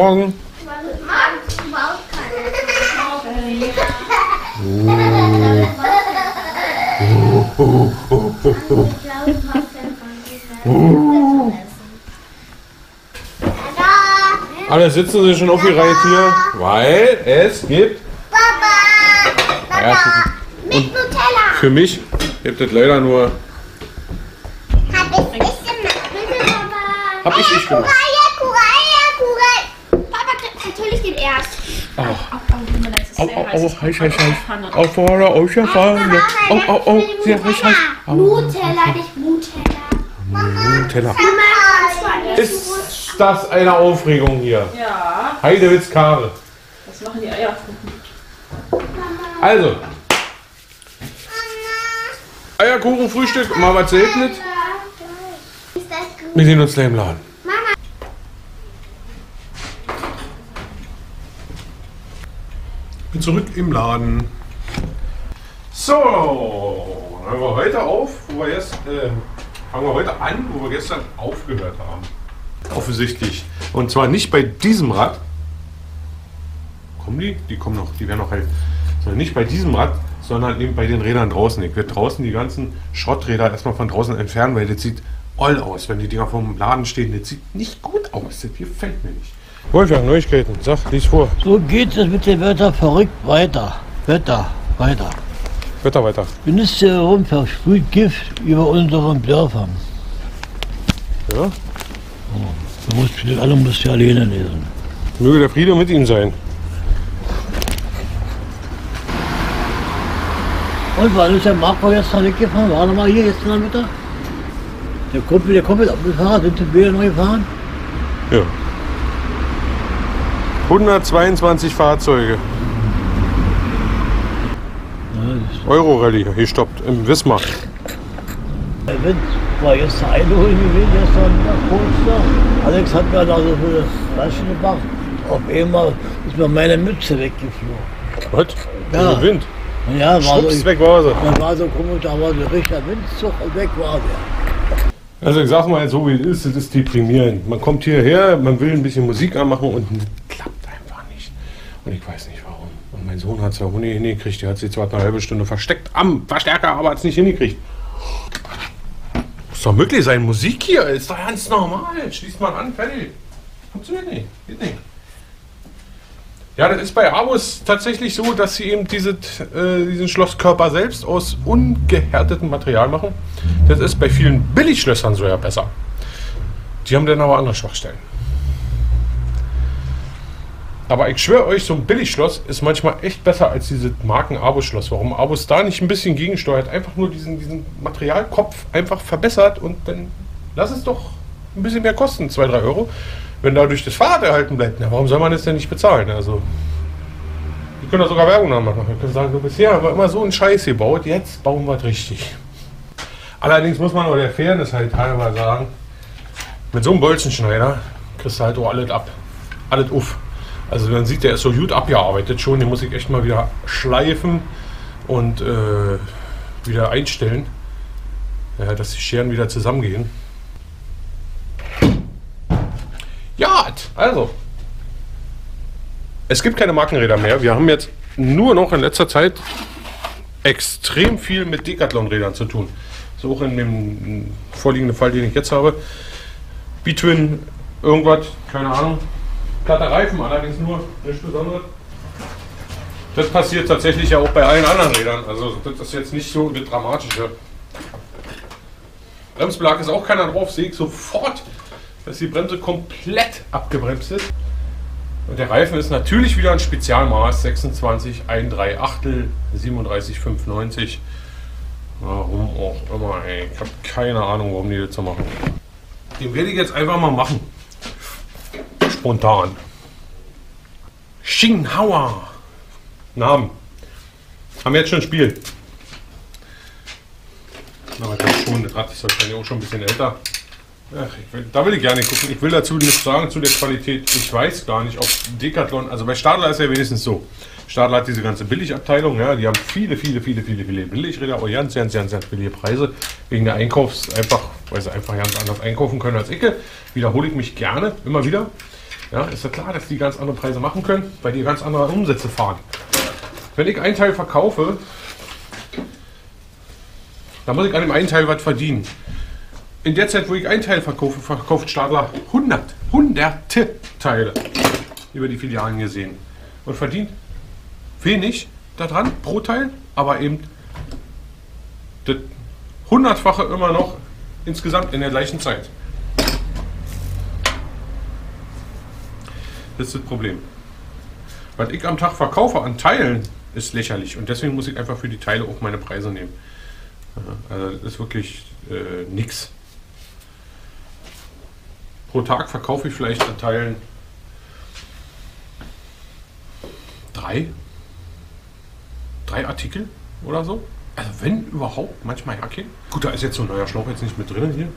Morgen. Papa. Alle sitzen sich schon aufgereiht hier, weil es gibt. Papa. Ja, Mit Nutella. für mich gibt es leider nur. Hab ich nicht gemacht. Bitte, Papa. Hab ich nicht gemacht. Kuraya, Kuraya, Kuraya. Papa kriegt natürlich den erst. Au, Au, au, heiß. au, heiß, heiß, heiß. Pfanne. Auf vorne, ausgefallen. Au, au, au, sehr heiß, heiß. Nutella, nicht Nutella. Mama. Ist das eine Aufregung hier? Ja, Heidewitz Karre. das machen die Eierkuchen. Also. Eierkuchen, Frühstück, Mama segnet. Ist das gut? Wir sehen uns gleich im Laden. Mama. Bin zurück im Laden. So, dann hören wir heute auf, wo wir jetzt, äh, fangen wir heute an, wo wir gestern aufgehört haben. Offensichtlich. Und zwar nicht bei diesem Rad. Kommen die? Die kommen noch, die werden noch halt. Sondern nicht bei diesem Rad, sondern eben bei den Rädern draußen. Ich werde draußen die ganzen Schrotträder erstmal von draußen entfernen, weil das sieht all aus, wenn die Dinger vom Laden stehen. Das sieht nicht gut aus. Das gefällt mir nicht. Wolfgang, Neuigkeiten. Sag, lies vor. So geht es mit dem Wetter verrückt weiter. Wetter, weiter. Wetter weiter. Ministerium versprüht Gift über unseren Dörfern. Ja? Du musst, alle musst du alleine lesen. Möge der Friede mit Ihnen sein. Und wann ist der Marco gestern weggefahren? War er mal hier gestern Nachmittag? Der Kumpel, der kommt mit abgefahren, sind die wieder neu gefahren? Ja. 122 Fahrzeuge. Euro-Rallye gestoppt im Wismar. Der Wind war gestern einholen gewesen, gestern nach Polster. Alex hat mir da so für das Flaschen gemacht. Auf einmal ist mir meine Mütze weggeflogen. Was? Ja. Ja. Wind. Ja, war so, Schwupps, weg war sie. dann war so komisch, da war so richtiger Windzug und weg war der. Also ich sag mal so wie es ist, es ist deprimierend. Man kommt hierher, man will ein bisschen Musik anmachen und klappt einfach nicht. Und ich weiß nicht warum. Und mein Sohn hat es ja auch nie hingekriegt. Der hat sich zwar eine halbe Stunde versteckt am Verstärker, aber hat es nicht hingekriegt. Muss doch möglich sein. Musik hier ist doch ganz normal. Schließt man an, fertig. Funktioniert nicht. Geht nicht. Ja, das ist bei Abos tatsächlich so, dass sie eben diese, äh, diesen Schlosskörper selbst aus ungehärtetem Material machen. Das ist bei vielen Billigschlössern so ja besser. Die haben dann aber andere Schwachstellen. Aber ich schwöre euch, so ein Billigschloss ist manchmal echt besser als diese Marken-Abo-Schloss. Warum Abos da nicht ein bisschen gegensteuert, einfach nur diesen, diesen Materialkopf einfach verbessert und dann lass es doch ein bisschen mehr kosten, 2, 3 Euro. Wenn dadurch das Fahrrad erhalten bleibt, na, warum soll man das denn nicht bezahlen? Also, wir können da sogar Werbung nachmachen. Wir können sagen, so bisher haben wir immer so einen Scheiß gebaut, jetzt bauen wir es richtig. Allerdings muss man aber der Fairness halt halber sagen, mit so einem Bolzenschneider kriegst du halt auch alles ab. Alles uff. Also man sieht, der ist so gut abgearbeitet schon, den muss ich echt mal wieder schleifen und äh, wieder einstellen, ja, dass die Scheren wieder zusammengehen. Ja, also. Es gibt keine Markenräder mehr. Wir haben jetzt nur noch in letzter Zeit extrem viel mit Decathlon-Rädern zu tun. So auch in dem vorliegenden Fall, den ich jetzt habe. B-Twin, irgendwas, keine Ahnung. Platter Reifen, allerdings nur nichts Besonderes. Das passiert tatsächlich ja auch bei allen anderen Rädern. Also das ist jetzt nicht so das Dramatische. Bremsbelag ist auch keiner drauf, sehe ich sofort, dass die Bremse komplett abgebremst ist. Und der Reifen ist natürlich wieder ein Spezialmaß, 26, 1,3 Achtel, 37, 590. Warum auch immer, ey. Ich habe keine Ahnung, warum die das so machen. Den werde ich jetzt einfach mal machen. Spontan. Xinghua. Namen. Haben wir jetzt schon ein Spiel. Aber das schon, das ist wahrscheinlich auch schon ein bisschen älter. Ach, will, da will ich gerne gucken. Ich will dazu nichts sagen zu der Qualität. Ich weiß gar nicht, ob Decathlon, also bei Stadler ist ja wenigstens so. Stadler hat diese ganze Billigabteilung, ja, die haben viele, viele, viele, viele, viele Billigräder, auch ganz, ganz, ganz, ganz billige Preise wegen der Einkaufs, einfach, weil sie einfach ganz anders einkaufen können als ich. Wiederhole ich mich gerne, immer wieder. Ja, ist ja klar, dass die ganz andere Preise machen können, weil die ganz andere Umsätze fahren. Wenn ich einen Teil verkaufe, dann muss ich an dem einen Teil was verdienen. In der Zeit, wo ich einen Teil verkaufe, verkauft Stadler 100, hunderte Teile über die Filialen gesehen. Und verdient wenig daran pro Teil, aber eben das hundertfache immer noch insgesamt in der gleichen Zeit. Ist das Problem. Was ich am Tag verkaufe an Teilen, ist lächerlich. Und deswegen muss ich einfach für die Teile auch meine Preise nehmen. Also das ist wirklich äh, nix. Pro Tag verkaufe ich vielleicht an Teilen drei, drei Artikel oder so. Also wenn überhaupt, manchmal ja okay. Gut, da ist jetzt so ein neuer Schlauch jetzt nicht mit drin hier,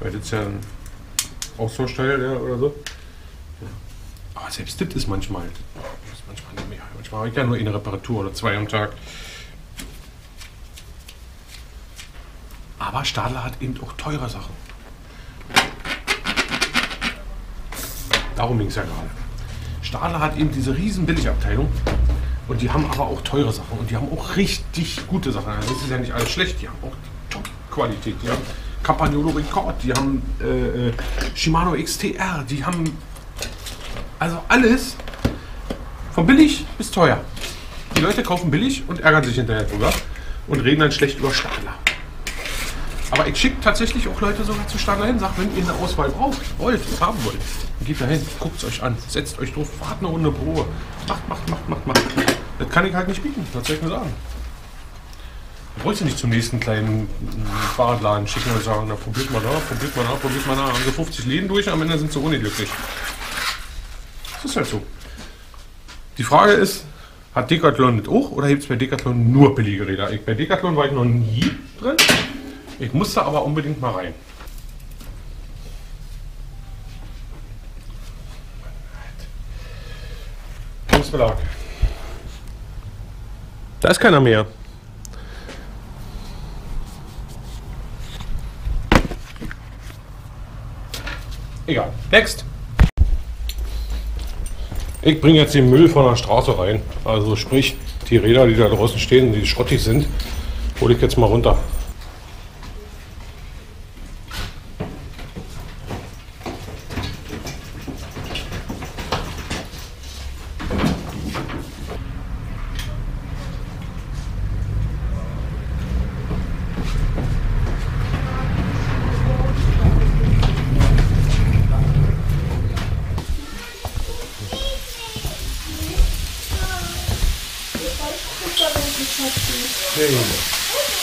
weil ist ja ein Austauschteil ja, oder so. Aber selbst das ist manchmal, das ist manchmal nicht mehr. Manchmal habe ich ja nur eine Reparatur oder zwei am Tag. Aber Stadler hat eben auch teure Sachen. Darum ging es ja gerade. Stadler hat eben diese riesen Billigabteilung und die haben aber auch teure Sachen und die haben auch richtig gute Sachen. Also das ist ja nicht alles schlecht, die haben auch Top-Qualität. Die haben Campagnolo Record, die haben äh, äh, Shimano XTR, die haben also alles von billig bis teuer. Die Leute kaufen billig und ärgern sich hinterher drüber und reden dann schlecht über Stadler. Aber ich schicke tatsächlich auch Leute sogar zu Stadler hin, sagt, wenn ihr eine Auswahl braucht, wollt, haben wollt, dann geht da hin, guckt es euch an, setzt euch drauf, fahrt eine Runde Probe. Macht, macht, macht, macht, macht. Das kann ich halt nicht bieten, was soll ich nur sagen. Ich wollte nicht zum nächsten kleinen Fahrradladen schicken und sagen, na probiert mal da, probiert mal da, probiert mal da. Haben sie 50 Läden durch, am Ende sind sie unglücklich. Das ist halt so. Die Frage ist, hat Decathlon das auch oder gibt es bei Decathlon nur billige Räder? Ich, bei Decathlon war ich noch nie drin. Ich musste aber unbedingt mal rein. Kunstverlag. Da ist keiner mehr. Egal. Next. Ich bringe jetzt den Müll von der Straße rein. Also sprich, die Räder, die da draußen stehen, die schrottig sind, hole ich jetzt mal runter.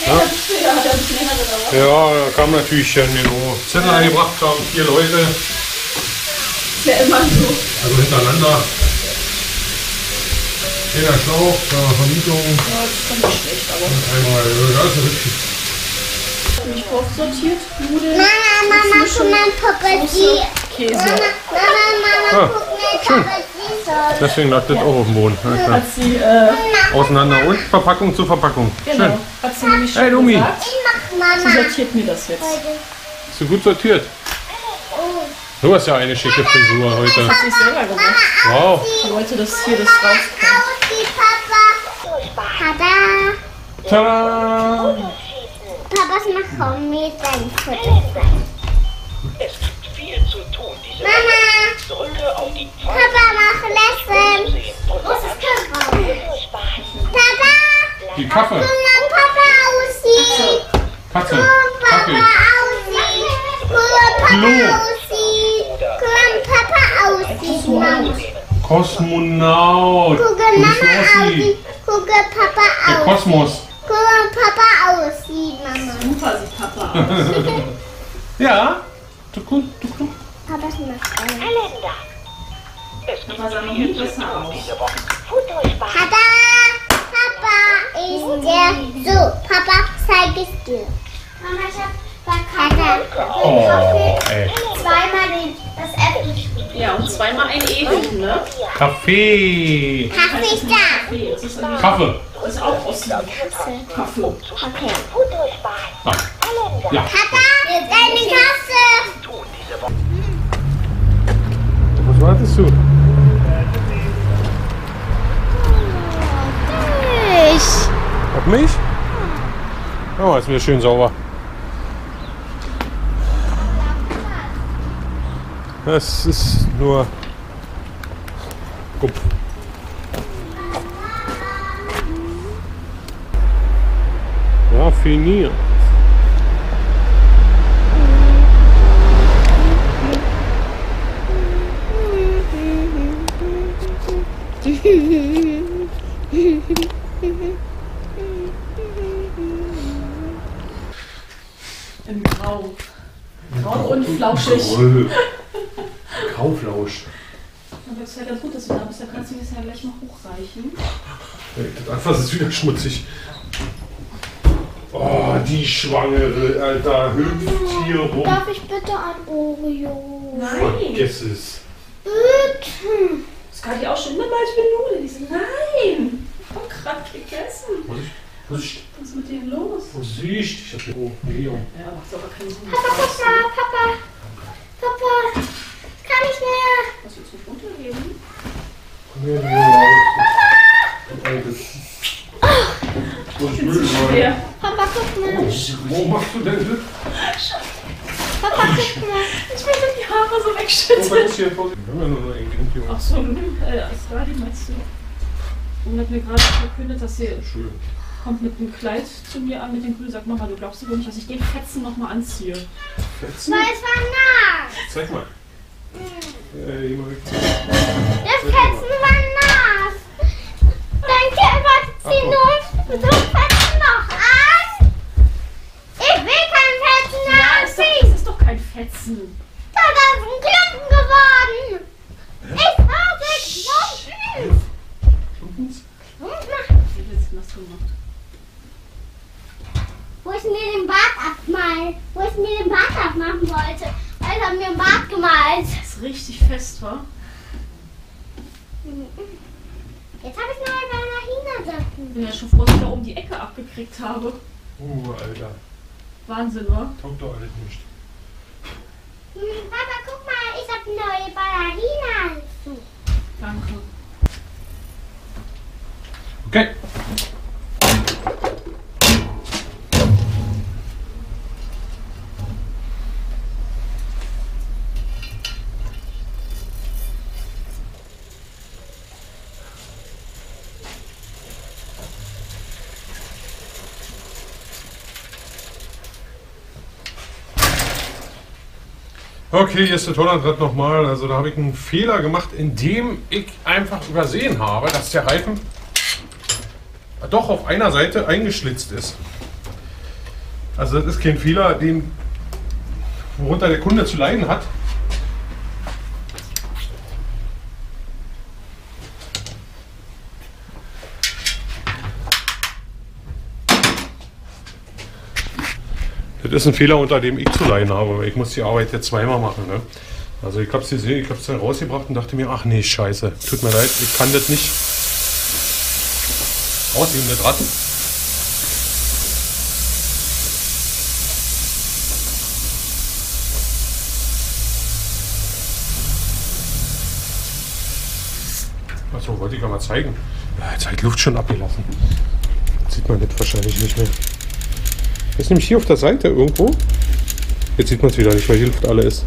Ja, da bist du länger drin, aber. Ja, dann genau Zettel eingebracht, kamen vier Leute, Ist ja immer so. also hintereinander. Jeder Schlauch, da Vermietung, Ja, das ist doch nicht schlecht, aber. einmal, ja, das ist richtig. Nicht aufsortiert. Nudeln, Mama, Mama, guck mal, Papa, die. Käse. Mama, Mama, Mama, Ah, guck mal, Papa. Deswegen lag das auch auf dem Boden. Ja, sie, äh, Auseinander und Verpackung zu Verpackung. genau. Schön. Hat sie nämlich schon Hey, Lumi. gesagt. Ich Mama. sortiert mir das jetzt. Ist so gut sortiert. Du hast ja eine schicke Frisur heute. Hat sie selber gemacht. Wow. Sie wollte, dass hier das rauskommt. Tada. Tada! Papas macht mit dein Foto. Es gibt viel zu tun. Diese Mama, Drücke auf die Papa mach Lesson. Großes. Spaß. Papa, Die Kaffee. guck mal, Papa aussieht. Katze. Guck. Papa. Guck Papa Klo. aussieht. Guck Papa aussieht, Mama. Kosmonaut. Guck Mama sieht aussieht? Guck Papa Der aussieht. Kosmos. Guck Papa aussieht, Mama. Super sieht Papa aus. Ja. Du gut, du. Papas macht Lesson. Kalender. Es gibt Papa sah noch viel nie zu besser tun aus. diese Woche. Futterspaß. Papa ist der. So, Papa, zeig es dir. Mama, ich hab bei Tada. Oh, ey. zweimal den, das Äpfel Ja, und zweimal ein E hinten, ne? Kaffee. Kaffee ist da. Kaffee. das ist auch aus dem Kaffee. Okay. Ah. Ja. Papa, ist eine Kasse. Was wartest du? Ich. Auf mich? Oh, ist wieder schön sauber. Das ist nur Guck. Raffiniert. Im und flauschig. Kauflausch. Aber es ist ja ganz gut, dass du da bist. Da kannst du das ja gleich mal hochreichen. Das Anfass ist wieder schmutzig. Oh, die Schwangere, Alter, hüpft hier rum. Darf ich bitte ein Oreo? Vergiss es. Bitte. Das kann ich auch schon. Mama, ich will Nudeln. Ich so, nein. Ich hab gerade gegessen. Vorsicht, Vorsicht, Was ist mit dir los? Vorsicht. Ich hab oh, Leon. Ja, macht aber keinen Sinn. Papa, guck mal, Papa. Papa. Kann ich mehr? Was willst du nicht runtergeben? Nee, Leon. Altes. Das ist Schwer. Papa, guck mal. Wo machst du denn das? Papa, guck mal. Ich will die Haare so Oh, wegschütteln. Ach so, äh, Astradi meinst du? Und hat mir gerade verkündet, dass sie Schön. Kommt mit einem Kleid zu mir an mit dem Grün. Sag Mama, du glaubst wohl nicht, dass ich den Fetzen nochmal anziehe. Fetzen? Weil es war nass. Zeig mal. Äh, mal weg. Das Fetzen war nass. Danke, was zieh nur so Fetzen noch an. Ich will kein Fetzen Ja, ist doch, anziehen. das ist doch kein Fetzen. Da ist ein Klumpen geworden. Ich habe Klumpen. Schlumpens? Klumpen. Das gemacht? Wo ich mir den Bart abmal, wo ich mir den Bart abmachen wollte. Weil er mir den Bart gemalt. Das ist richtig fest, wa? Jetzt habe ich neue Bernardiner Ich bin ja schon froh, dass ich da oben die Ecke abgekriegt habe. Uh, Alter. Wahnsinn, wa? Taugt doch alles nicht. Papa, guck mal, ich habe neue Ballerina. Danke. Okay. Okay, hier ist der Tonantritt nochmal. Also da habe ich einen Fehler gemacht, indem ich einfach übersehen habe, dass der Reifen doch auf einer Seite eingeschlitzt ist. Also das ist kein Fehler, den worunter der Kunde zu leiden hat. Das ist ein Fehler, unter dem ich zu leiden habe. Ich muss die Arbeit jetzt zweimal machen. Ne? Also ich habe es gesehen, ich habe es dann rausgebracht und dachte mir, ach nee, scheiße, tut mir leid, ich kann das nicht rausnehmen, das Rad. Achso, wollte ich ja mal zeigen. Ja, jetzt hat Luft schon abgelassen. Sieht man das wahrscheinlich nicht mehr. Ist nämlich hier auf der Seite irgendwo. Jetzt sieht man es wieder nicht, weil die Luft alle ist.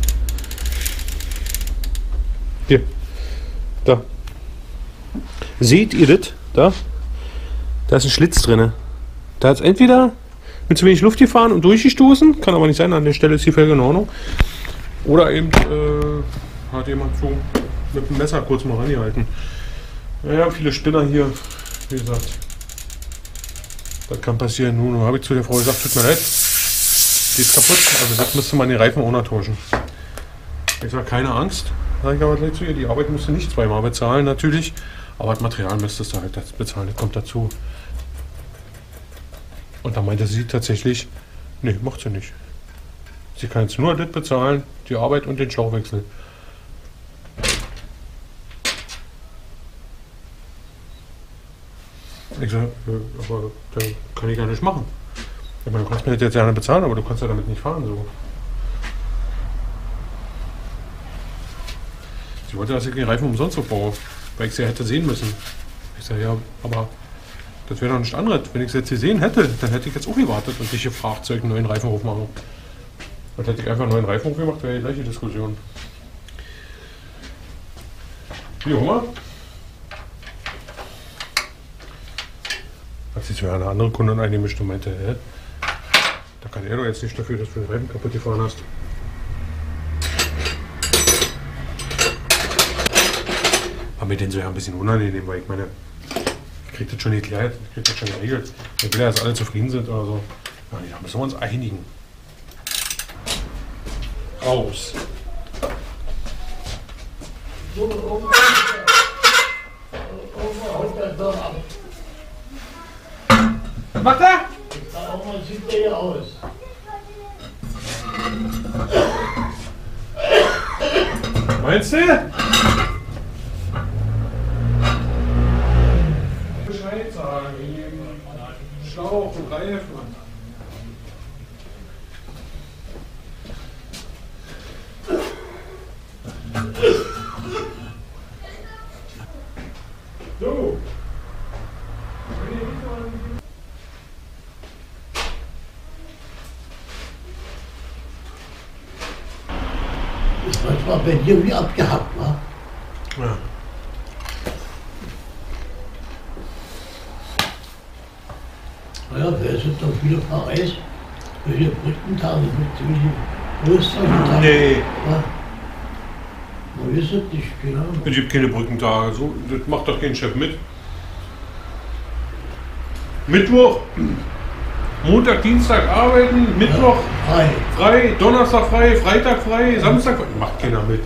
Hier. Da. Seht ihr das? Da. Da ist ein Schlitz drin. Da ist entweder mit zu wenig Luft gefahren und durchgestoßen. Kann aber nicht sein, an der Stelle ist die Felge in Ordnung. Oder eben äh, hat jemand so mit dem Messer kurz mal rangehalten. Ja, viele Spinner hier. Wie gesagt. Das kann passieren. Nun habe ich zu der Frau gesagt, tut mir leid. Die ist kaputt. Also jetzt müsste man den Reifen ohne tauschen. Ich sage, keine Angst. Sag ich aber gleich zu ihr. Die Arbeit musst du nicht zweimal bezahlen, natürlich. Aber das Material müsstest du halt das bezahlen. Das kommt dazu. Und da meinte sie tatsächlich, nee, macht sie nicht. Sie kann jetzt nur das bezahlen, die Arbeit und den Schlauchwechsel. Ich sag, äh, aber dann kann ich ja nicht machen. Ich meine, du kannst mir das jetzt gerne bezahlen, aber du kannst ja damit nicht fahren. So. Sie wollte, dass ich den Reifen umsonst aufbaue, weil ich sie hätte sehen müssen. Ich sage, ja, aber das wäre doch nicht anderes. Wenn ich es jetzt gesehen hätte, dann hätte ich jetzt auch gewartet und dich gefragt, soll ich einen neuen Reifen aufmachen. Und hätte ich einfach einen neuen Reifen aufgemacht, wäre die gleiche Diskussion. Wie Hunger? Hat sich sogar eine andere Kundin eingemischt und meinte, hä? Da kann er doch jetzt nicht dafür, dass du den Reifen kaputt gefahren hast. War mir den so ja ein bisschen unangenehm, weil ich meine, ich krieg das schon geklärt, ich krieg das schon geregelt. Ich will ja, dass alle zufrieden sind oder so. Ja, da müssen wir uns einigen. Raus. Macht er? Warum sieht der hier aus? Meinst du? Bescheid sagen, Schlauch und Reifen. So. Ist manchmal bei dir wie abgehackt, wa? Ja. Naja, wer sind doch viele Paris? Welche Brückentage mit welche Ostertage? Nee, Ja. Man ist es nicht, genau. es gibt keine Brückentage. So, das macht doch kein Chef mit. Mittwoch, Montag, Dienstag arbeiten, Mittwoch Frei. frei, Donnerstag frei, Freitag frei, Samstag frei. Macht keiner mit.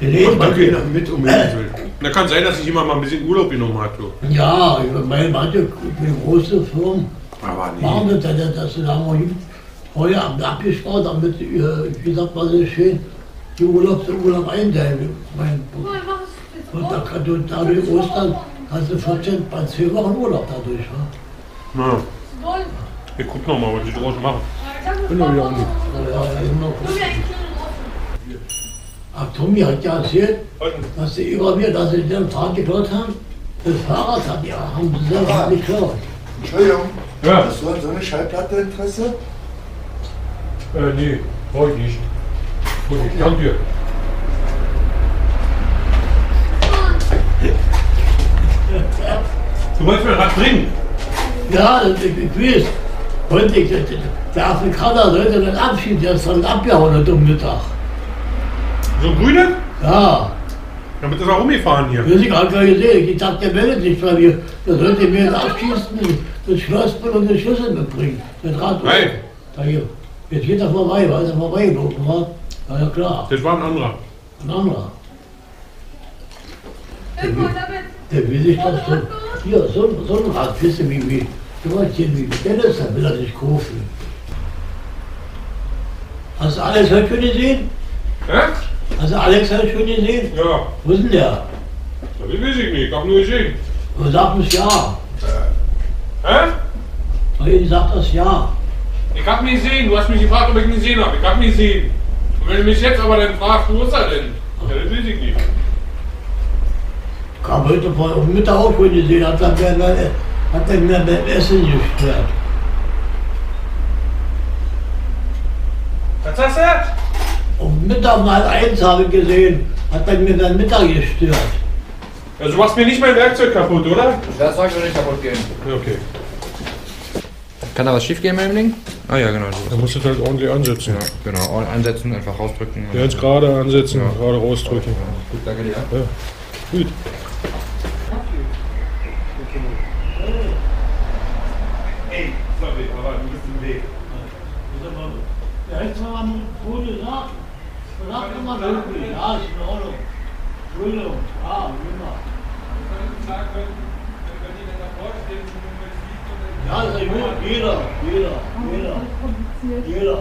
Wir leben Macht doch keiner mit, um Himmels Willen. Da kann sein, dass sich jemand mal ein bisschen Urlaub genommen hat. Du. Ja, ich meine, manche große Firmen Aber machen das, dass, dass sie da mal vorher ab- abgespart, damit wie sagt man so schön, die Urlaubs Urlaub einteilen. Ich meine, und da kann du dadurch Ostern hast du 14, bei zwei Wochen Urlaub dadurch. Wa? Na, ich guck noch mal, was die draußen machen. Bin doch wieder. Ja, ja, gut. Ach, Tommy hat ja erzählt, dass sie über mir, dass sie den Fahrrad geklaut haben. Das Fahrrad haben, ja, haben sie selber geklaut. Entschuldigung, Ja, hast du an so eine Schallplatte Interesse? äh, nee, brauch ich nicht. Gut, ich danke dir. Du wolltest mir Rad bringen? Ja, ich, ich weiß. Heute, ich, der Afrikaner sollte den Abschied, der ist dann abgehauen heute um Mittag. So ein grüner? Ja, Damit ist er rumgefahren hier. sind gerade gar gesehen. Ich dachte, der meldet sich bei mir. Der sollte mir das abschießen, das Schlossbild und den Schlüssel mitbringen. Das Rad. Nein. Da hier. Jetzt geht er vorbei, weil er vorbei gelaufen war. Ja, ja klar, Das war ein anderer. ein anderer. Der will, der will sich das so, hier, so, so ein Rad, wisst ihr, wie, wie, hier, wie Dennis, da will er sich kaufen. Hast du Alex heute schon gesehen? Hä? Hast du Alex heute schon gesehen? Ja, Wo ist denn der? das weiß ich nicht. Ich hab nur gesehen. Du sagst uns ja. Hä? Ich sag das ja. Ich hab ihn gesehen. Du hast mich gefragt, ob ich ihn gesehen habe. Ich hab ihn gesehen. Und wenn du mich jetzt aber dann fragst, wo ist er denn? Ja, das weiß ich nicht. Kam heute vor Mittag auch schon gesehen, hat beim- hat er mir beim Essen gestört. Was sagst du? Dem Mittag mal eins habe ich gesehen, hat er mir beim Mittag gestört. Also du machst mir nicht mein Werkzeug kaputt, oder? Das sollte nicht kaputt gehen. Okay. Kann da was schief gehen beim Ding? Ah ja, genau. Da musst du das halt ordentlich ansetzen. Ja, genau. Ansetzen, einfach rausdrücken. Ganz gerade ansetzen, Ja. gerade rausdrücken. Gut, danke dir. Gut. Ey, du bist im Weg. Ja, jetzt haben wir eine gute Sache. Sag immer wirklich, ja, ist in Ordnung. Entschuldigung, ja, immer. Ja, das ist gut, jeder, jeder, jeder, jeder,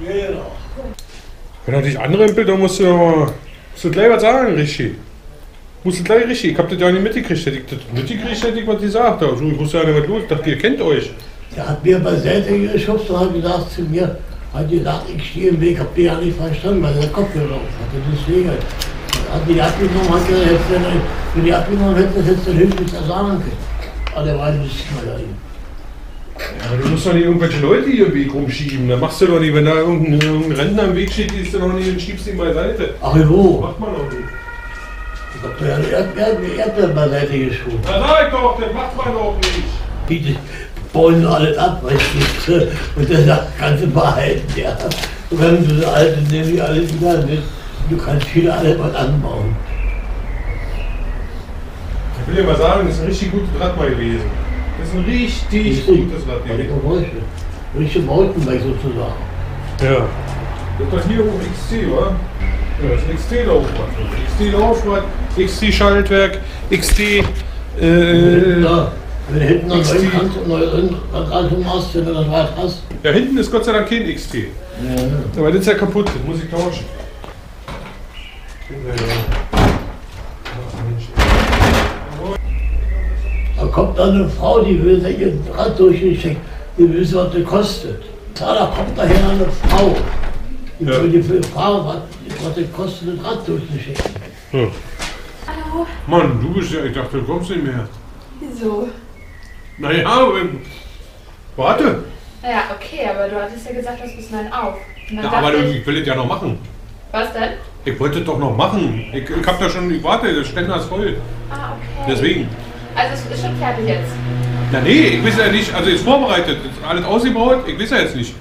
jeder. Wenn er dich anrempelt, dann musst du, musst du gleich was sagen, Richie. Musst gleich richtig. Ich hab das ja nicht mitgekriegt. Hätte ich das mitgekriegt, hätte ich was gesagt. Also, ich wusste ja nicht, was los ist. Ich dachte, ihr kennt euch. Der hat mir beiseite geschubst und hat gesagt zu mir, hat gesagt, ich stehe im Weg, hab den ja nicht verstanden, weil der Kopfhörer auf hatte. Deswegen hat die abgenommen, hat gesagt, jetzt, wenn die abgenommen hätte, hätte er höchstens das sagen können. Aber der weiß nicht mal dahin. Ja, du musst doch nicht irgendwelche Leute hier im Weg rumschieben. Da machst du doch nicht, wenn da irgendein, irgendein Rentner im Weg steht, gehst du doch nicht und schiebst ihn beiseite. Ach wo? Macht man doch nicht. Ich hab ja eine Erdbeeren beiseite geschoben. Da sag ich doch, das macht man doch nicht. Die bauen alles ab, weißt du. Und der sagt, kannst du behalten, ja. Und wenn du so alte nehme ich alles wieder mit. Du kannst viele alles was anbauen. Ich will dir mal sagen, das ist ein richtig gutes Rad mal gewesen. Das ist ein richtig gutes Rad gewesen. Richtige Mountainbike sozusagen. Ja. Das ist hier hoch XT, oder? Ja, das ist ein XT-Laufrad. XT-Laufrad, XT-Schaltwerk, XT. Äh, Ja, wenn du hinten noch XT. rein kannst und neu drin dran machst, wenn du das Rad hast. ja, hinten ist Gott sei Dank kein XT. Ja, ja. Aber das ist ja kaputt, das muss ich tauschen. Da kommt dann eine Frau, die will sich ihr Rad durchgeschickt. Die will wissen, was das kostet. Ja, da kommt daher eine Frau. Die Ja. will die will fragen, was, was das kostet, das Rad durchzuschicken. Ja. Hallo. Mann, du bist ja, ich dachte, du kommst nicht mehr. Wieso? Naja, wenn- warte. Ja, okay, aber du hattest ja gesagt, du hast bis neun auf. Ja, aber ich, ich will das ja noch machen. was denn? Ich wollte das doch noch machen. Ich, ich hab da schon, ich warte, der Ständer ist voll. Ah, okay. Deswegen. Also es ist schon fertig jetzt. Na nee, ich weiß ja nicht, also ist vorbereitet, ist alles ausgebaut, ich weiß ja jetzt nicht.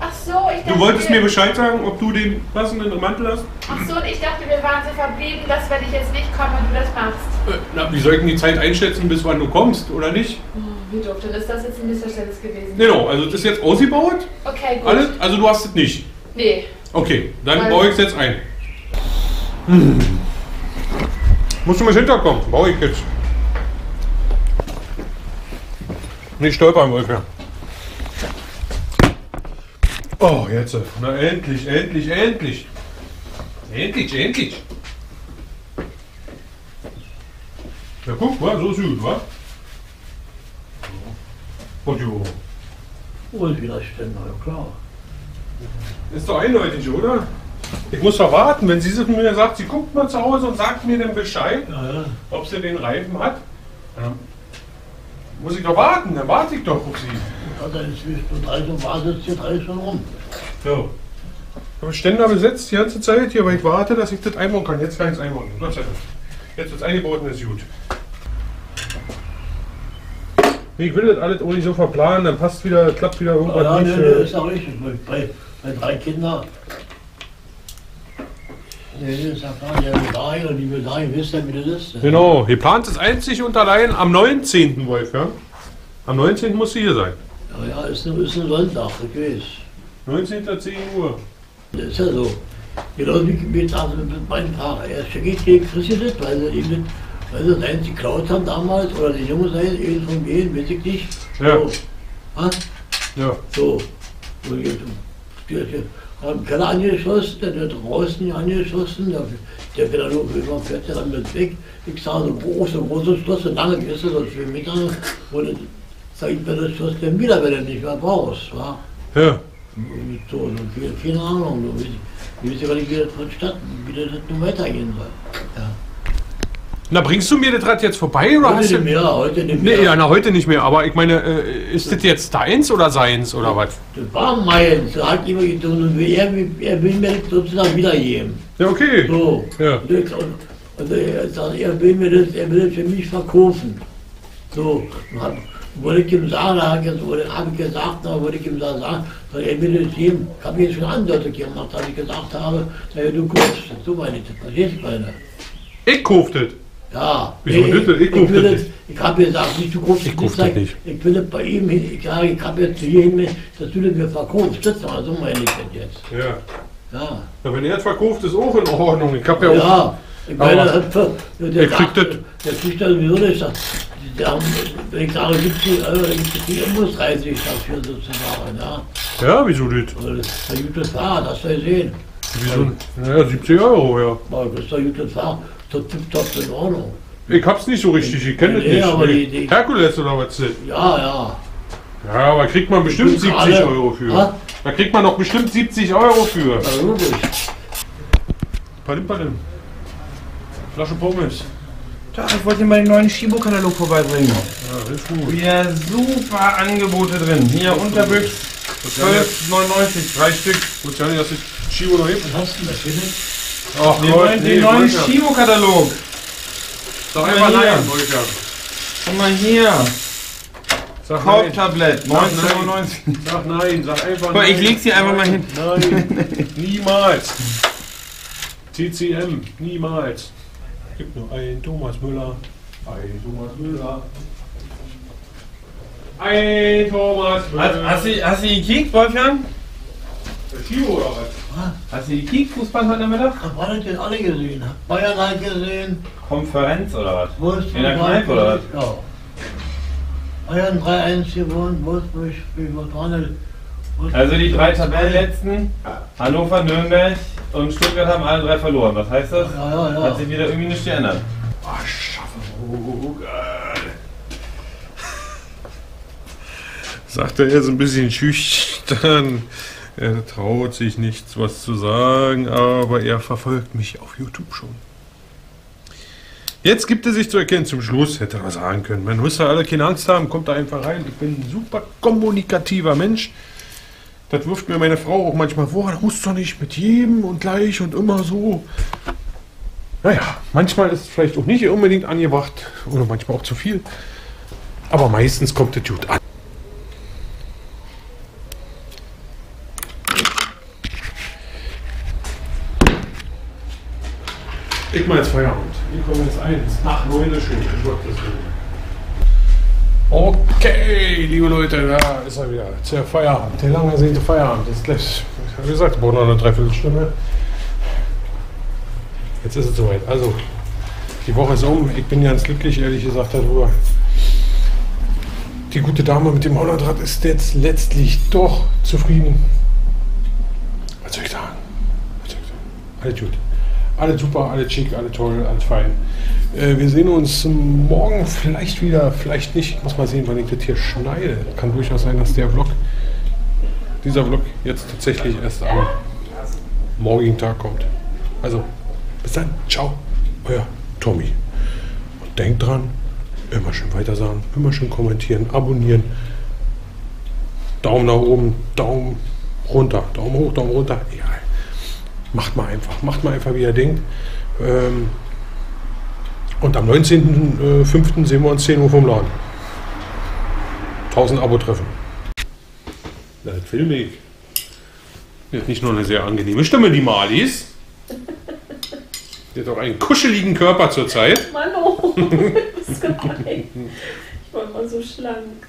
Ach so, ich dachte... Du wolltest mir Bescheid sagen, ob du den passenden Mantel hast? Ach so, und ich dachte, wir waren so verblieben, dass wenn ich jetzt nicht komme, du das machst. Äh, Na, wie soll ich denn die Zeit einschätzen, bis wann du kommst, oder nicht? Wie doof, dann ist das jetzt ein Missverständnis gewesen. Genau, also das ist jetzt ausgebaut, Okay, gut. alles, also du hast es nicht. Nee. Okay, dann Weil- baue ich es jetzt ein. Hm. Musst du mit hinterkommen, baue ich jetzt. Nicht stolpern, Wolfgang. Oh, jetzt. Na endlich, endlich, endlich. Endlich, endlich. Ja, guck, wa? so ist gut, wa? Und jo. Wohl wieder Ständer, ja klar. Ist doch eindeutig, oder? Ich muss doch warten, wenn sie mir sagt, sie guckt mal zu Hause und sagt mir dann Bescheid, Ja, ja. ob sie den Reifen hat. Dann muss ich doch warten, dann warte ich doch auf sie. Ja, dann ist es und also war sitzt jetzt alles schon rum. So. Ich habe Ständer besetzt die ganze Zeit hier, weil ich warte, dass ich das einbauen kann. Jetzt kann ich es einbauen. Gott sei Dank. Jetzt ist es eingebaut und ist gut. Nee, Ich will das alles auch nicht so verplanen, dann passt wieder, klappt wieder irgendwas Ja, nicht. ne, ne, äh. ist ja richtig. Bei, bei, drei Kindern. Nee, nee, ist ja klar, dahin und die will dahin, wisst ihr, wie das ist. Genau, geplant ist einzig und allein am 19. Wolfgang. Am 19. muss sie hier sein. Ja, ja, ist ein, ist ein Sonntag, ich weiß. 19. 10 Uhr. Das ist ja so. Genau wie mit, also mit meinem Fahrer. Er schickt gegen Christi das, weil sie eben, weil sie eins geklaut haben damals, oder die Junge sein, eben von gehen, weiß ich nicht. Ja. So. Ha? Ja. So. so jetzt, die, die haben den Keller angeschossen, der hat draußen angeschossen, der, der wird dann nur über fährt der dann mit weg. Ich sage, so groß, so großes Schloss, so lange ist das, so zwei Meter, und dann sag ich mir das Schloss dann wieder, wenn du nicht mehr brauchst. Wa? Ja. So, und keine, keine Ahnung, du, ich weiß ja gar nicht, wie das vonstatten, wie das nun weitergehen soll. Ja. Na, bringst du mir das Rad jetzt vorbei oder hast Heute du. nicht mehr, heute nicht mehr. Nee, ja, na, heute nicht mehr. Aber ich meine, äh, ist das jetzt deins oder seins oder was? Das war meins, da hat jemand getan und er, er will mir das sozusagen wiedergeben. Ja, okay. So. Ja. Und er sagt, er will mir das, er will das für mich verkaufen. So. Und hat, wollte ich ihm sagen, da habe ich, gesagt, wollte ich ihm da sagen, soll er will das geben. Ich habe jetzt schon Andeutung gemacht, als ich gesagt habe, naja, du kaufst das. So meine ich das, verstehst du meine? Ich kauf das. Ja. Wieso Nee, nicht? Ich will das- nicht. Ich habe gesagt, nicht du kaufst Ich das nicht. Ich will bei ihm hin, ich sage, ich habe jetzt hier hin, das mir verkaufst. Das war so meine ich das jetzt. Ja. Ja. Na, wenn er es verkauft, ist auch in Ordnung. Ich hab ja, auch. Ja, ich meine, Aber der, der, er sagt- das- der kriegt das sowieso nicht. sagt, Der, haben- wenn ich sage 70 Euro, dann gibt es die Imbus-30 dafür sozusagen. Ja. Ja, wieso nicht? Das- Da gibt es Fahrrad, das soll ich sehen. Wieso? Naja, 70 Euro, ja. Das ist doch gut gesagt. So tipptopp in Ordnung. Ich hab's nicht so richtig, ich kenne das Nee, nicht. aber die- die- Herkules oder was ist das? Ja, ja. Ja, aber kriegt man bestimmt Ich bin 70 gerade- Euro für. Was? Da kriegt man doch bestimmt 70 Euro für. Ja, logisch. Palim, palim. Flasche Pommes. Ja, ich wollte dir mal den neuen Shibo-Katalog vorbeibringen. Ja, ist gut. Ja, super Angebote drin. Hier Unterbüchs, 12,99, drei Stück. Gut, ja nicht, dass ich Chibo noch hebt. Was hast du denn da findet? Ach, Den neuen, den neuen Volker. Shibo-Katalog. Sag einfach nein, Volker. Guck mal hier. Sag. Haupttablett, nein. 19,99. Sag nein, sag einfach nein. ich leg's hier einfach mal hin. Nein, niemals. TCM, niemals. Gibt nur einen Thomas Müller. Ein Thomas Müller. Ein Thomas Müller. Hast, hast, du, hast du gekickt, Wolfgang? Der Chibo oder was? Hast du gekickt, Fußball heute Mittag? Hab alle den alle gesehen. Hab Bayern halt gesehen. Konferenz oder was? Wolfsburg In der halt Kneipe, oder gesehen. Ja. Bayern 3-1 gewonnen. Wolfsburg spielt was dran. Also die drei Tabellenletzten, Hannover, Nürnberg und Stuttgart haben alle drei verloren. Was heißt das? Ja, ja, Hat ja. sich wieder irgendwie nichts geändert. Ach, schaffe. Oh, geil. Sagt er, ist ein bisschen schüchtern. Er traut sich nichts was zu sagen, aber er verfolgt mich auf YouTube schon. Jetzt gibt er sich zu erkennen. Zum Schluss hätte er was sagen können. Man muss ja alle keine Angst haben, kommt da einfach rein. Ich bin ein super kommunikativer Mensch. Das wirft mir meine Frau auch manchmal vor. Du musst doch nicht mit jedem und gleich und immer so. Naja, manchmal ist es vielleicht auch nicht unbedingt angebracht oder manchmal auch zu viel. Aber meistens kommt es gut an. Ich mache jetzt Feierabend. Ich komme jetzt ein. Es ist nach 9 Uhr schon. Okay, liebe Leute, da ist er wieder. Der Feierabend. Der lang ersehnte Feierabend. Ist gleich, ich habe gesagt, ich brauche noch eine Dreiviertelstunde. Jetzt ist es soweit. Also, die Woche ist um. Ich bin ganz glücklich, ehrlich gesagt, darüber. Die gute Dame mit dem Hollandrad ist jetzt letztlich doch zufrieden. Was soll ich sagen? Was soll ich sagen? Alles gut. Alles super, alles schick, alles toll, alles fein. Äh, wir sehen uns morgen vielleicht wieder, vielleicht nicht. Ich muss mal sehen, wann ich das hier schneide. Kann durchaus sein, dass der Vlog, dieser Vlog jetzt tatsächlich erst am morgigen Tag kommt. Also, bis dann. Ciao. Euer Tommy. Und denkt dran, immer schön weiter sagen, immer schön kommentieren, abonnieren. Daumen nach oben, Daumen runter, Daumen hoch, Daumen runter. Egal. Macht mal einfach. Macht mal einfach, wie ihr denkt. Ähm, und am 19.05. sehen wir uns 10 Uhr vom Laden. 1000 Abo treffen. Na, das filme ich. Die hat nicht nur eine sehr angenehme Stimme, die Malis. Die hat auch einen kuscheligen Körper zurzeit. Ist gemein. Ich war immer so schlank.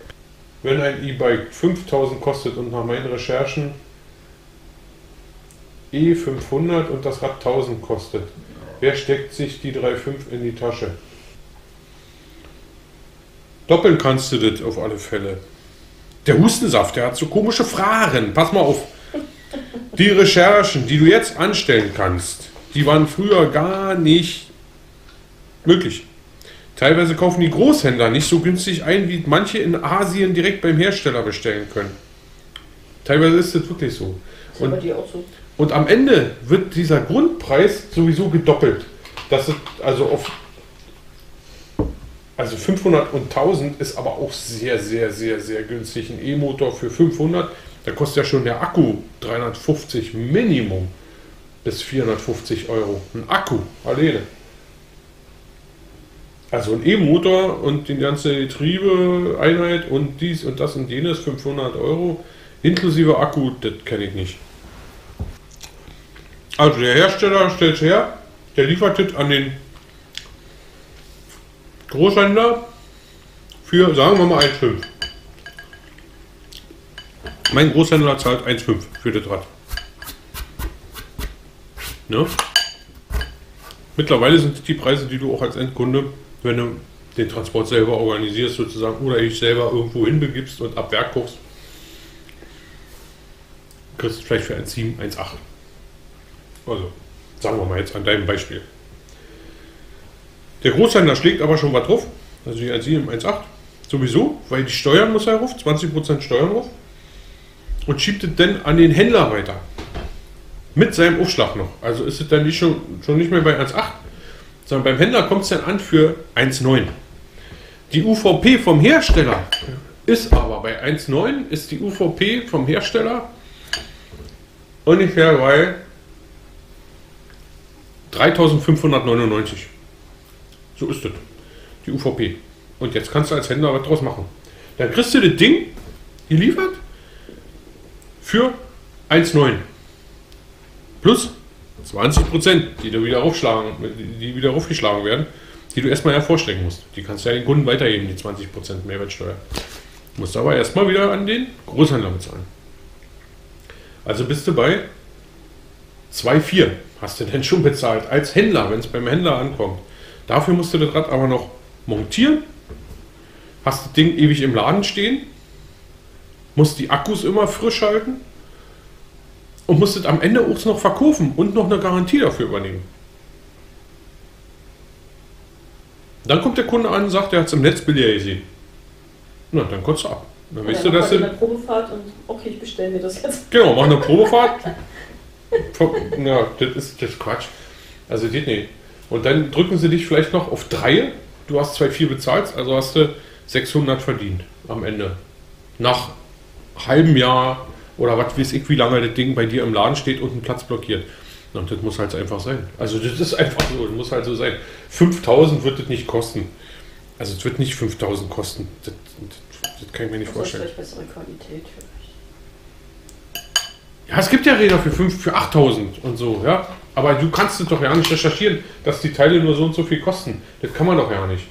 Wenn ein E-Bike 5000 kostet und nach meinen Recherchen E500 und das Rad 1000 kostet, wer steckt sich die 3,5 in die Tasche? Doppeln kannst du das auf alle Fälle. Der Hustensaft, der hat so komische Fragen. Pass mal auf. Die Recherchen, die du jetzt anstellen kannst, die waren früher gar nicht möglich. Teilweise kaufen die Großhändler nicht so günstig ein, wie manche in Asien direkt beim Hersteller bestellen können. Teilweise ist das wirklich so. Und, und am Ende wird dieser Grundpreis sowieso gedoppelt. Das ist also auf also 500 und 1000 ist aber auch sehr, sehr, sehr, sehr günstig. Ein E-Motor für 500, da kostet ja schon der Akku 350 Minimum bis 450 Euro. Ein Akku, alleine. Also ein E-Motor und die ganze Getriebeeinheit und dies und das und jenes 500 Euro inklusive Akku, das kenne ich nicht. Also der Hersteller stellt her, der liefert das an den Großhändler für, sagen wir mal 1,5. Mein Großhändler zahlt 1,5 für das Rad. Ne? Mittlerweile sind die Preise, die du auch als Endkunde, wenn du den Transport selber organisierst sozusagen oder dich selber irgendwo hinbegibst und ab Werk guckst, kriegst du vielleicht für 1,7, 1,8. Also, sagen wir mal jetzt an deinem Beispiel. Der Großhändler schlägt aber schon was drauf, also die 1,7, 1,8, sowieso, weil die Steuern muss er rauf, 20% Steuern rauf und schiebt es dann an den Händler weiter. Mit seinem Aufschlag noch. Also ist es dann nicht schon, schon nicht mehr bei 1,8, sondern beim Händler kommt es dann an für 1,9. Die UVP vom Hersteller ist aber bei 1,9 ist die UVP vom Hersteller ungefähr bei 3599. So ist das. Die UVP. Und jetzt kannst du als Händler was draus machen. Dann kriegst du das Ding geliefert für 1,9. Plus 20 Prozent, die du wieder aufschlagen, die wieder aufgeschlagen werden, die du erstmal hervorstrecken musst. Die kannst du ja den Kunden weitergeben, die 20 Prozent Mehrwertsteuer. Musst aber erstmal wieder an den Großhändler bezahlen. Also bist du bei 2,4 hast du denn schon bezahlt als Händler, wenn es beim Händler ankommt. Dafür musst du das Rad aber noch montieren, hast das Ding ewig im Laden stehen, musst die Akkus immer frisch halten und musst es am Ende auch noch verkaufen und noch eine Garantie dafür übernehmen. Dann kommt der Kunde an und sagt, er hat es im Netz billiger gesehen. Na, dann du ab. Dann weißt du, dass du. Probefahrt und okay, ich bestelle mir das jetzt. Genau, mach eine Probefahrt. ja, das ist, das ist Quatsch. Also geht nicht. Und dann drücken sie dich vielleicht noch auf 3. Du hast 2,4 bezahlt, also hast du 600 verdient am Ende. Nach halbem Jahr oder was weiß ich, wie lange das Ding bei dir im Laden steht und einen Platz blockiert. Und das muss halt einfach sein. Also das ist einfach so, das muss halt so sein. 5000 wird das nicht kosten. Also es wird nicht 5000 kosten. Das, das, das kann ich mir nicht Das ist vorstellen. vielleicht bessere Qualität. Ja, es gibt ja Räder für, 5, für 8000 und so, ja. Aber du kannst es doch ja nicht recherchieren, dass die Teile nur so und so viel kosten. Das kann man doch ja nicht.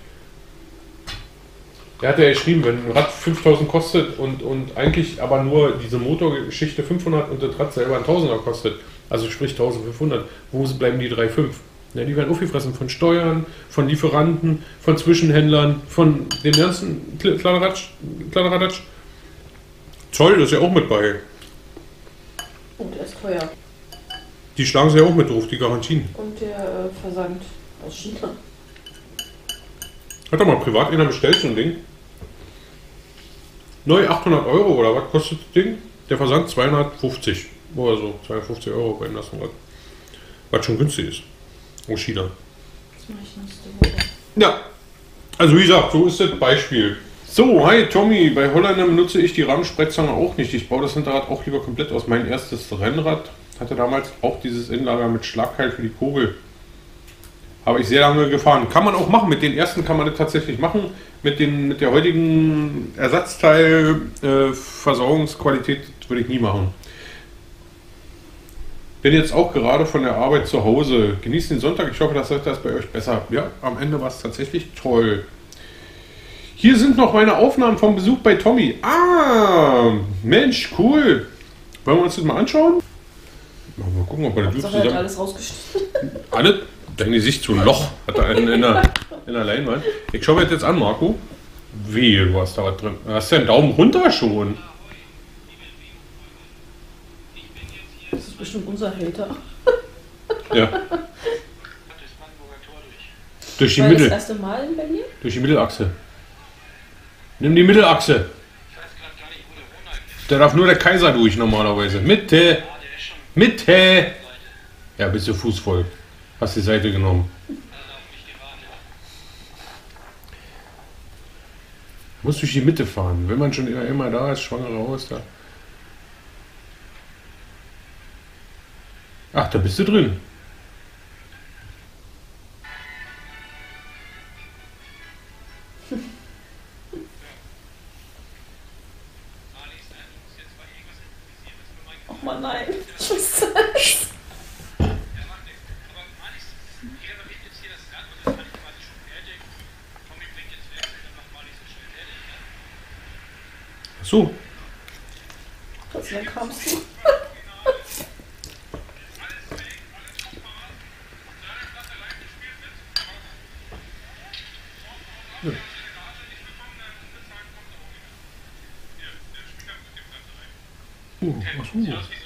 Der hat ja geschrieben, wenn ein Rad 5000 kostet und, und eigentlich aber nur diese Motorgeschichte 500 und das Rad selber ein Tausender kostet, also sprich 1500, wo bleiben die 3,5? Ja, die werden aufgefressen von Steuern, von Lieferanten, von Zwischenhändlern, von dem ganzen Kle- Kladderadatsch. Kladderadatsch. Zoll ist ja auch mit bei. Und der ist teuer. Die schlagen sie ja auch mit drauf, die Garantien. Und der äh, Versand aus China. Hat doch mal privat einer bestellt, so ein Ding. Neu 800 Euro oder was kostet das Ding? Der Versand 250 oder so, 250 Euro beim Lastenrad. Was schon günstig ist. Aus China. Das mache ich nächste Woche. Ja, also wie gesagt, so ist das Beispiel. So, hi Tommy, bei Holländer benutze ich die Rahmenspreizange auch nicht. Ich baue das Hinterrad auch lieber komplett aus. Mein erstes Rennrad hatte damals auch dieses Innenlager mit Schlagkeil für die Kugel. Habe ich sehr lange gefahren. Kann man auch machen. Mit den ersten kann man das tatsächlich machen. Mit, den, mit der heutigen Ersatzteilversorgungsqualität würde ich nie machen. Bin jetzt auch gerade von der Arbeit zu Hause. Genießt den Sonntag. Ich hoffe, das wird das bei euch besser. Ja, am Ende war es tatsächlich toll. Hier sind noch meine Aufnahmen vom Besuch bei Tommy. Ah, Mensch, cool. Wollen wir uns das mal anschauen? Mal gucken, ob wir das zusammen... alles rausgeschnitten. Alle? Dein Gesicht so ein Loch hat er in, in, der, in der Leinwand. Ich schaue mir das jetzt an, Marco. Wehe, du hast da was drin. Hast du einen Daumen runter schon? Das ist bestimmt unser Hater. Ja. Durch die War das Mittel, erste Mal in Berlin? durch die Mittelachse. Nimm die Mittelachse. Da darf nur der Kaiser durch normalerweise. Mitte. Mitte. Ja, bist du fußvoll. Hast die Seite genommen. Muss durch die Mitte fahren. Wenn man schon immer, immer da ist, schwangere Haus da. Ach, da bist du drin. Dank kamst du. Uh, ach so.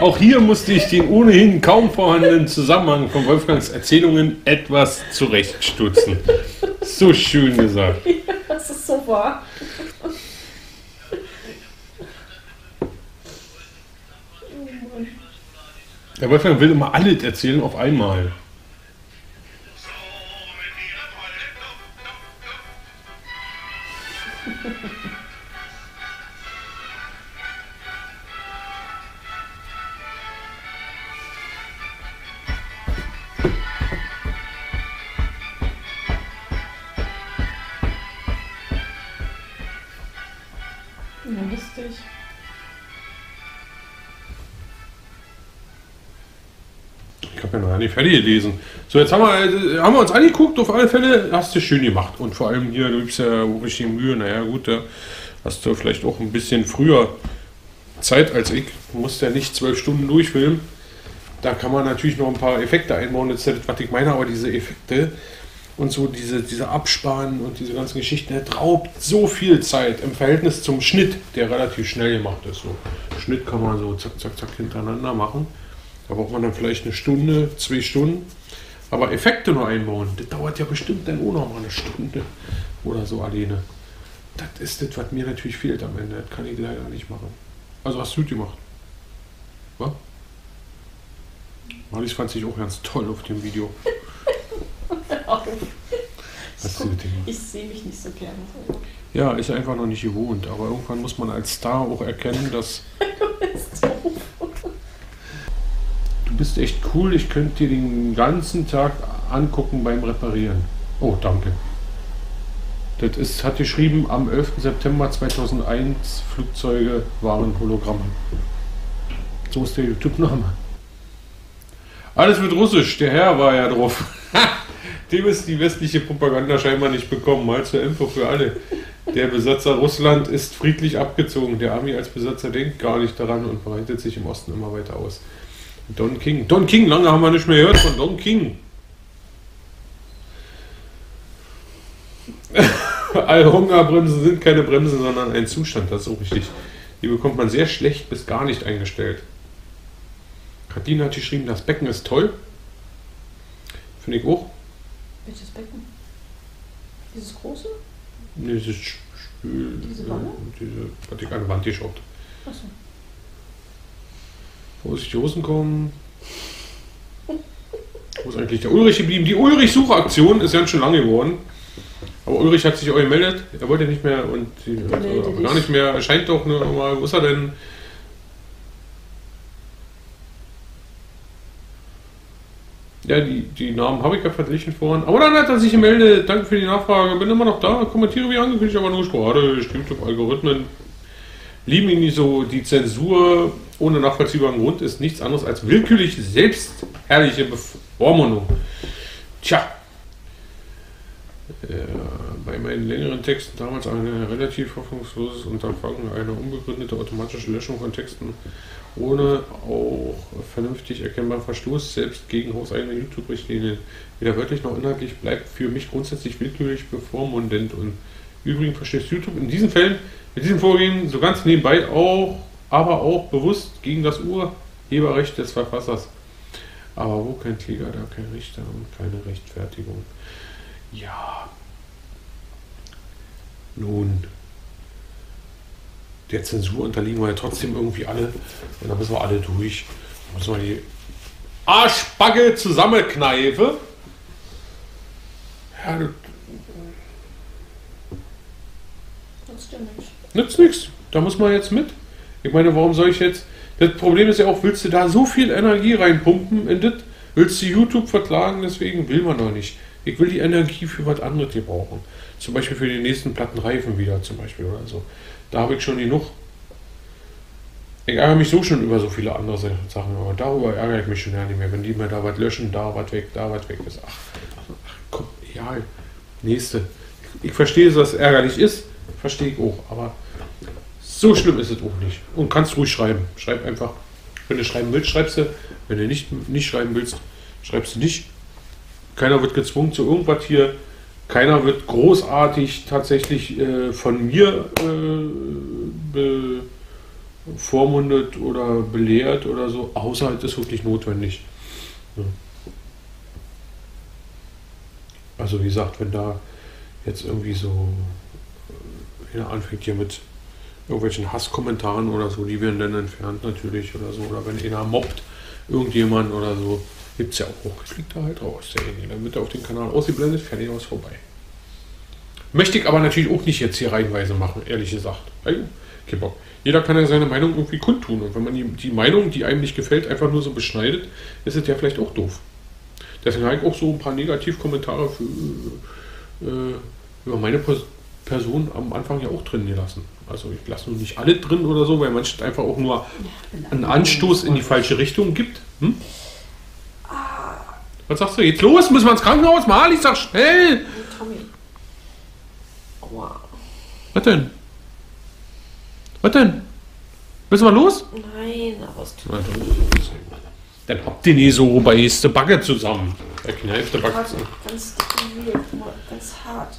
Auch hier musste ich den ohnehin kaum vorhandenen Zusammenhang von Wolfgangs Erzählungen etwas zurechtstutzen. So schön gesagt. Das ist so wahr. Der Wolfgang will immer alles erzählen auf einmal. Fertig gelesen. So, jetzt haben wir, äh, haben wir uns angeguckt, auf alle Fälle hast du schön gemacht. Und vor allem hier, du gibst ja richtig Mühe. Naja, gut, da hast du vielleicht auch ein bisschen früher Zeit als ich. Du musst ja nicht zwölf Stunden durchfilmen. Da kann man natürlich noch ein paar Effekte einbauen. Das, was ich meine, aber diese Effekte und so diese, diese Absparen und diese ganzen Geschichten, das raubt so viel Zeit im Verhältnis zum Schnitt, der relativ schnell gemacht ist. So. Schnitt kann man so zack, zack, zack hintereinander machen. Da braucht man dann vielleicht eine Stunde, zwei Stunden. Aber Effekte nur einbauen, das dauert ja bestimmt dann auch noch mal eine Stunde oder so alleine. Das ist das, was mir natürlich fehlt am Ende. Das kann ich leider nicht machen. Also hast du gemacht. Was? Marlies fand sich auch ganz toll auf dem Video. Gemacht? Ich sehe mich nicht so gerne. Ja, ist einfach noch nicht gewohnt. Aber irgendwann muss man als Star auch erkennen, dass du bist echt cool. Ich könnte dir den ganzen Tag angucken beim Reparieren. Oh, danke. Das ist, hat geschrieben, am 11. September 2001 Flugzeuge waren Hologramme. So ist der YouTube-Name. Alles mit Russisch. Der Herr war ja drauf. Dem ist die westliche Propaganda scheinbar nicht bekommen. Mal zur Info für alle. Der Besatzer Russland ist friedlich abgezogen. Der Army als Besatzer denkt gar nicht daran und breitet sich im Osten immer weiter aus. Don King. Don King, lange haben wir nicht mehr gehört von Don King. All Hungerbremsen sind keine Bremsen, sondern ein Zustand, das ist so richtig. Die bekommt man sehr schlecht bis gar nicht eingestellt. Kadina hat geschrieben, das Becken ist toll. Finde ich auch. Welches Becken? Dieses große? Nee, ist Spül. Diese Wanne? äh, Diese, was ich an Wand geschraubt. Achso. Wo ist die Hosen kommen? Wo ist eigentlich der Ulrich geblieben? Die Ulrich-Suchaktion ist ganz schön lang geworden. Aber Ulrich hat sich auch gemeldet. Er wollte nicht mehr und die, also, gar nicht mehr. Erscheint doch nur noch mal. Wo ist er denn? Ja, die, die Namen habe ich ja verglichen vorhin. Aber dann hat er sich gemeldet. Danke für die Nachfrage. Bin immer noch da. Kommentiere wie angekündigt, aber nur sporadisch. YouTube-Algorithmen lieben ihn nicht so. Die Zensur ohne nachvollziehbaren Grund ist nichts anderes als willkürlich selbstherrliche Bevormundung. Tja. Äh, bei meinen längeren Texten damals ein relativ hoffnungsloses Unterfangen, eine unbegründete automatische Löschung von Texten ohne auch vernünftig erkennbaren Verstoß selbst gegen hauseigene YouTube-Richtlinien, weder wörtlich noch inhaltlich, bleibt für mich grundsätzlich willkürlich bevormundend und übrigens verstößt YouTube in diesen Fällen mit diesem Vorgehen so ganz nebenbei auch, aber auch bewusst gegen das Urheberrecht des Verfassers. Aber wo kein Kläger, da kein Richter und keine Rechtfertigung. Ja. Nun, der Zensur unterliegen wir ja trotzdem irgendwie alle. Und da müssen wir alle durch. Da müssen wir die Arschbacke zusammenkneifen. Ja, das Nutzt ja nichts. nützt nichts. Da muss man jetzt mit. Ich meine, warum soll ich jetzt. Das Problem ist ja auch, willst du da so viel Energie reinpumpen in das? Willst du YouTube verklagen? Deswegen will man doch nicht. Ich will die Energie für was anderes hier brauchen. Zum Beispiel für die nächsten Plattenreifen wieder, zum Beispiel oder so. Da habe ich schon genug. Ich ärgere mich so schon über so viele andere Sachen, aber darüber ärgere ich mich schon ja nicht mehr. Wenn die mir da was löschen, da was weg, da was weg ist. Ach, ach komm, ja, nächste. Ich verstehe, dass es ärgerlich ist, verstehe ich auch, aber so schlimm ist es auch nicht. Und kannst ruhig schreiben. Schreib einfach. Wenn du schreiben willst, schreibst du. Wenn du nicht, nicht schreiben willst, schreibst du nicht. Keiner wird gezwungen zu irgendwas hier. Keiner wird großartig tatsächlich äh, von mir äh, bevormundet oder belehrt oder so, außer es ist wirklich notwendig. Ja. Also wie gesagt, wenn da jetzt irgendwie so einer anfängt hier mit irgendwelchen Hasskommentaren oder so, die werden dann entfernt natürlich oder so. Oder wenn einer mobbt irgendjemand oder so, gibt es ja auch. Fliegt da halt raus, derjenige. Dann wird er auf den Kanal ausgeblendet, fertig aus, vorbei. Möchte ich aber natürlich auch nicht jetzt hier reihenweise machen, ehrlich gesagt. Ey, kein Bock. Jeder kann ja seine Meinung irgendwie kundtun. Und wenn man die, die Meinung, die einem nicht gefällt, einfach nur so beschneidet, ist es ja vielleicht auch doof. Deswegen habe ich auch so ein paar Negativkommentare für, äh, über meine Pers Person am Anfang ja auch drin gelassen. Also ich lasse nur nicht alle drin oder so, weil manches einfach auch nur einen Anstoß in die falsche Richtung gibt. Hm? Was sagst du? Jetzt los, müssen wir ins Krankenhaus? Mal, ich sag schnell! Was denn? Was denn? Müssen wir los? Nein, aber es tut Na, dann- Dann habt ihr nie so beißte Backe zusammen. Der kneifte Backe gerade zusammen. ganz ganz hart.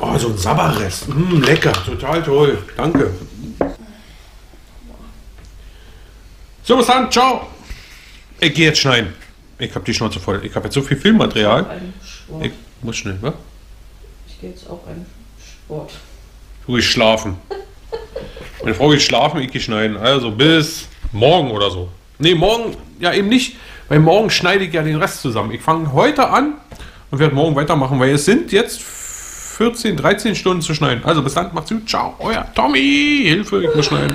Oh, so ein Sabberrest. Mm, lecker, total toll. Danke. So, bis dann. Ciao. Ich gehe jetzt schneiden. Ich habe die Schnauze voll. Ich habe jetzt so viel Filmmaterial. Ich muss schnell, wa? Ich gehe jetzt auch einen Sport. Du gehst schlafen. Meine Frau geht schlafen, ich gehe schneiden. Also bis morgen oder so. Nee, morgen ja eben nicht, weil morgen schneide ich ja den Rest zusammen. Ich fange heute an und werde morgen weitermachen, weil es sind jetzt 14, 13 Stunden zu schneiden. Also bis dann, macht's gut, ciao, euer Tommy, Hilfe, ich muss schneiden.